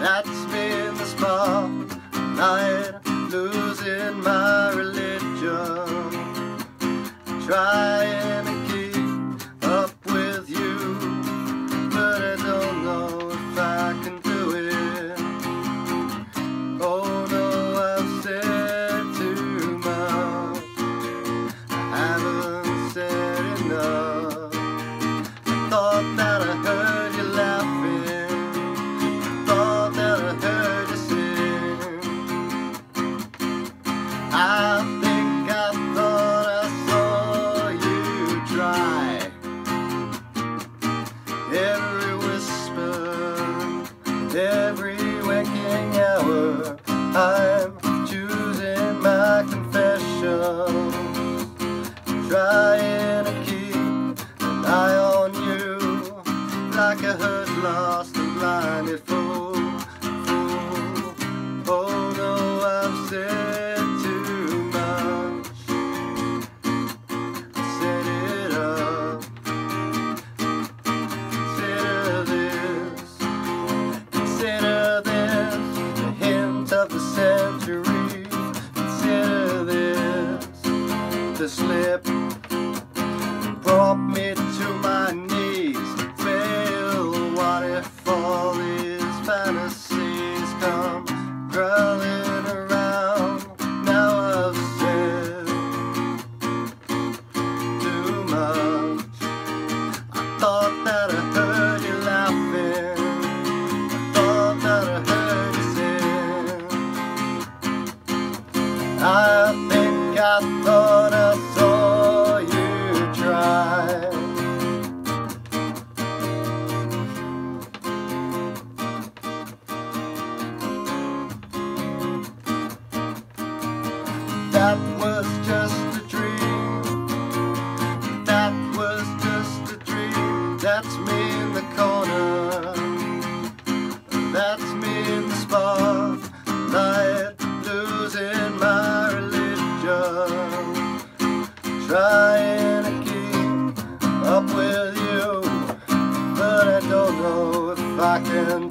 That's me in the spotlight, losing my religion. Trying I'm choosing my confession, trying to keep an eye on you like a hurt, lost, and blinded fool. fool. The slip brought me to my knees. Fail, what if all these fantasies come crawling around? Now I've said too much. I thought that I heard you laughing. I thought that I heard you sing. I think I thought That's me in the spotlight, losing my religion. Trying to keep up with you, but I don't know if I can